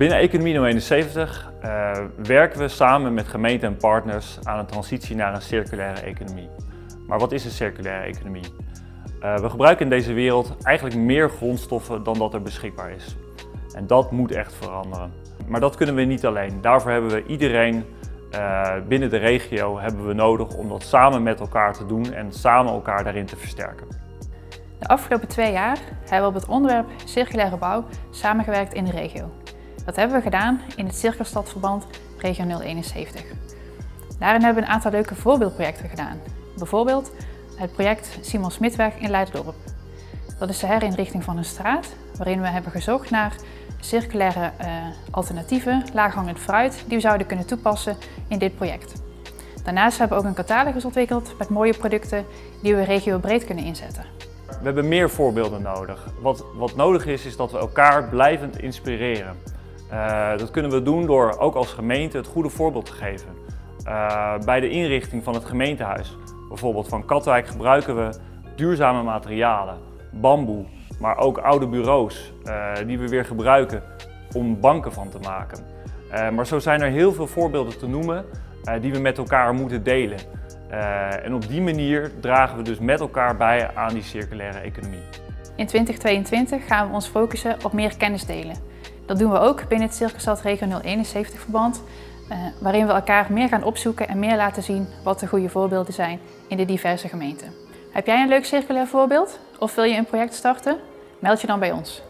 Binnen Economie 71 uh, werken we samen met gemeenten en partners aan een transitie naar een circulaire economie. Maar wat is een circulaire economie? Uh, we gebruiken in deze wereld eigenlijk meer grondstoffen dan dat er beschikbaar is. En dat moet echt veranderen. Maar dat kunnen we niet alleen. Daarvoor hebben we iedereen uh, binnen de regio hebben we nodig om dat samen met elkaar te doen en samen elkaar daarin te versterken. De afgelopen twee jaar hebben we op het onderwerp circulaire bouw samengewerkt in de regio. Dat hebben we gedaan in het Cirkelstadverband Regio 071. Daarin hebben we een aantal leuke voorbeeldprojecten gedaan. Bijvoorbeeld het project Simon Smitweg in Leiderdorp. Dat is de herinrichting van een straat waarin we hebben gezocht naar circulaire uh, alternatieven, laaghangend fruit, die we zouden kunnen toepassen in dit project. Daarnaast hebben we ook een catalogus ontwikkeld met mooie producten die we regiobreed kunnen inzetten. We hebben meer voorbeelden nodig. Wat, wat nodig is, is dat we elkaar blijvend inspireren. Uh, dat kunnen we doen door ook als gemeente het goede voorbeeld te geven. Uh, bij de inrichting van het gemeentehuis, bijvoorbeeld van Katwijk, gebruiken we duurzame materialen, bamboe, maar ook oude bureaus uh, die we weer gebruiken om banken van te maken. maar zo zijn er heel veel voorbeelden te noemen die we met elkaar moeten delen. en op die manier dragen we dus met elkaar bij aan die circulaire economie. In 2022 gaan we ons focussen op meer kennis delen. Dat doen we ook binnen het Circusstad Regio 071 verband, uh, waarin we elkaar meer gaan opzoeken en meer laten zien wat de goede voorbeelden zijn in de diverse gemeenten. Heb jij een leuk circulair voorbeeld of wil je een project starten? Meld je dan bij ons.